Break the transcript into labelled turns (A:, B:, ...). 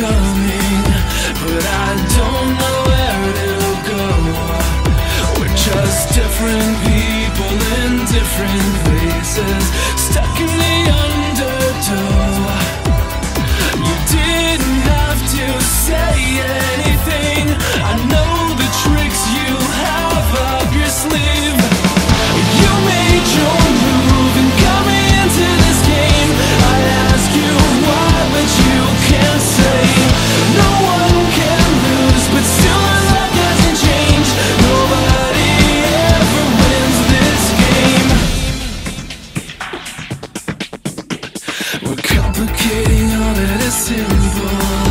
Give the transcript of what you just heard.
A: coming, but I don't know where it'll go. We're just different people in different places, stuck in. Complicating all that is simple.